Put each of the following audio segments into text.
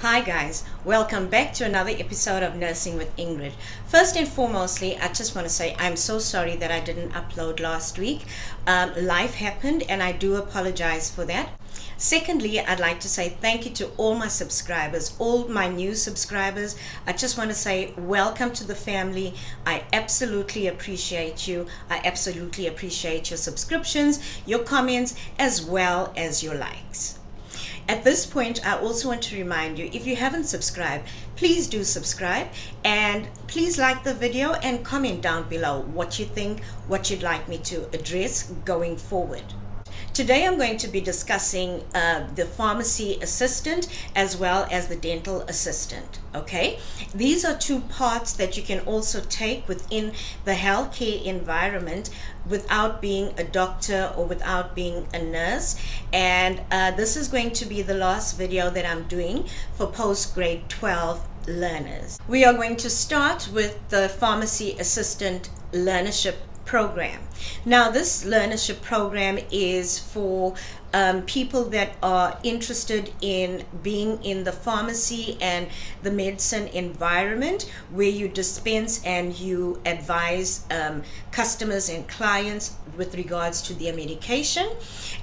Hi guys, welcome back to another episode of Nursing with Ingrid. First and foremostly, I just want to say I'm so sorry that I didn't upload last week. Um, life happened and I do apologize for that. Secondly, I'd like to say thank you to all my subscribers, all my new subscribers. I just want to say welcome to the family. I absolutely appreciate you. I absolutely appreciate your subscriptions, your comments, as well as your likes. At this point, I also want to remind you, if you haven't subscribed, please do subscribe and please like the video and comment down below what you think, what you'd like me to address going forward. Today I'm going to be discussing uh, the pharmacy assistant as well as the dental assistant. Okay, these are two parts that you can also take within the healthcare environment without being a doctor or without being a nurse. And uh, this is going to be the last video that I'm doing for post grade 12 learners. We are going to start with the pharmacy assistant learnership program. Now, this learnership program is for um, people that are interested in being in the pharmacy and the medicine environment where you dispense and you advise um, customers and clients with regards to their medication.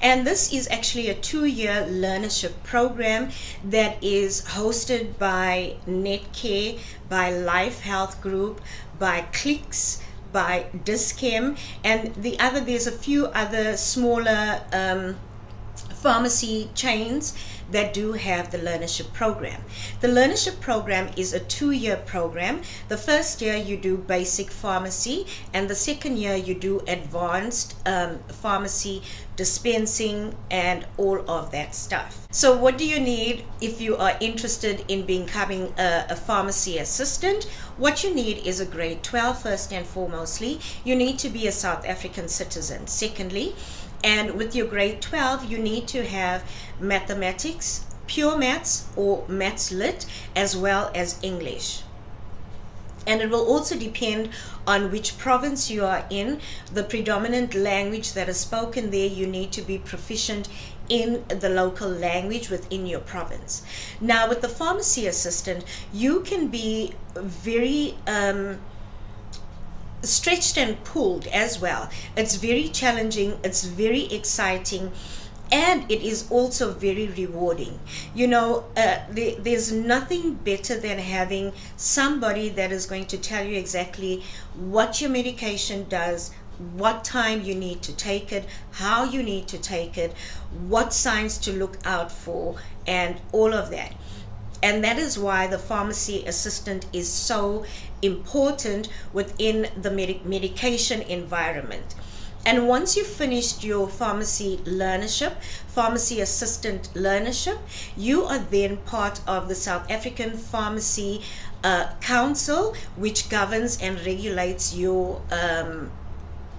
And this is actually a two year learnership program that is hosted by Netcare, by Life Health Group, by Clicks by Dis-Chem, and the other there's a few other smaller um, pharmacy chains that do have the learnership program. The learnership program is a two-year program. The first year you do basic pharmacy and the second year you do advanced um, pharmacy dispensing and all of that stuff. So what do you need if you are interested in becoming a, a pharmacy assistant? What you need is a grade 12 first and foremostly. You need to be a South African citizen. Secondly, and with your grade 12, you need to have mathematics, pure maths or maths lit, as well as English. And it will also depend on which province you are in. The predominant language that is spoken there, you need to be proficient in the local language within your province. Now, with the pharmacy assistant, you can be very um, stretched and pulled as well. It's very challenging, it's very exciting, and it is also very rewarding. You know, uh, the, there's nothing better than having somebody that is going to tell you exactly what your medication does, what time you need to take it, how you need to take it, what signs to look out for, and all of that. And that is why the pharmacy assistant is so important within the medic medication environment. And once you've finished your pharmacy learnership, pharmacy assistant learnership, you are then part of the South African Pharmacy uh, Council, which governs and regulates your um,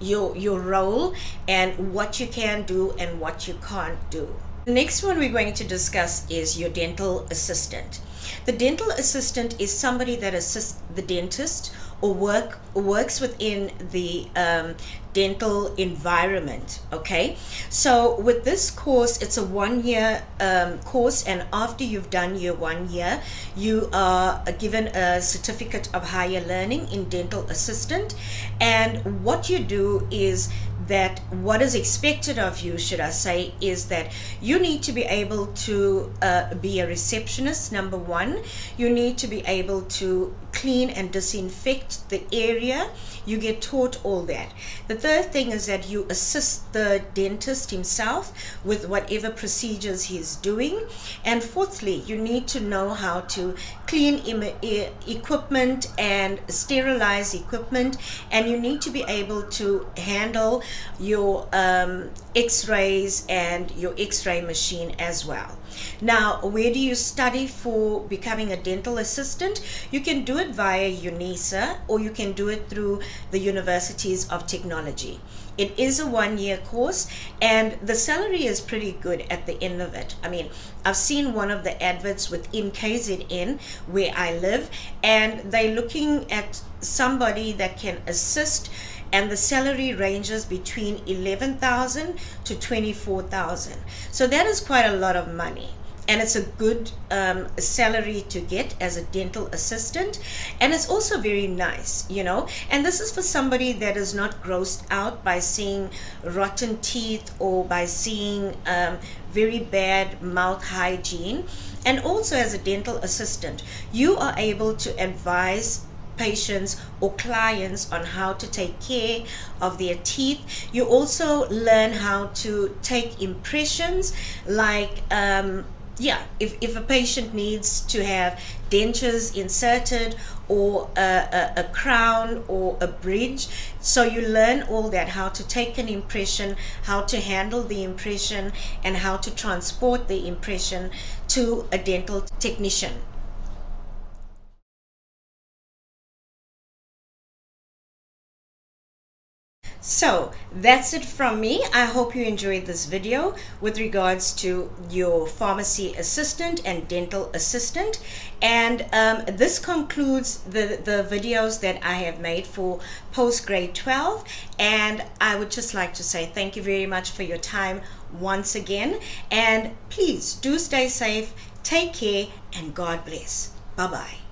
your your role and what you can do and what you can't do. The next one we're going to discuss is your dental assistant. The dental assistant is somebody that assists the dentist or work works within the um, dental environment okay so with this course it's a one year um, course and after you've done your one year you are given a certificate of higher learning in dental assistant and what you do is that what is expected of you, should I say, is that you need to be able to uh, be a receptionist, number one. You need to be able to clean and disinfect the area. You get taught all that. The third thing is that you assist the dentist himself with whatever procedures he's doing. And fourthly, you need to know how to clean equipment and sterilize equipment. And you need to be able to handle your um, x-rays and your x-ray machine as well. Now, where do you study for becoming a dental assistant? You can do it via UNISA or you can do it through the Universities of Technology. It is a one year course and the salary is pretty good at the end of it. I mean, I've seen one of the adverts within KZN where I live and they're looking at somebody that can assist and the salary ranges between 11,000 to 24,000. So that is quite a lot of money. And it's a good um, salary to get as a dental assistant. And it's also very nice you know. And this is for somebody that is not grossed out by seeing rotten teeth or by seeing um, very bad mouth hygiene. And also as a dental assistant you are able to advise patients or clients on how to take care of their teeth. You also learn how to take impressions like um, yeah, if, if a patient needs to have dentures inserted or a, a, a, crown or a bridge, so you learn all that how to take an impression, how to handle the impression, and how to transport the impression to a dental technician. So that's it from me. I hope you enjoyed this video with regards to your pharmacy assistant and dental assistant. And um, this concludes the, the videos that I have made for post grade 12. And I would just like to say thank you very much for your time once again. And please do stay safe, take care, and God bless. Bye-bye.